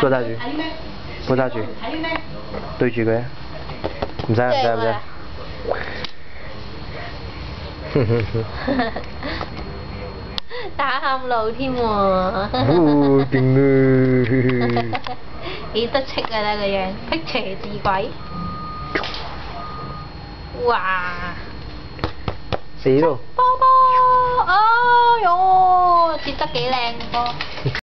撥打住，撥打住，對住佢啊！唔使唔使唔使。打喊路添喎，哦，勁啊！幾得戚啊啦個樣，辟邪治鬼。哇！死咯！波波，哎喲，接得幾靚波。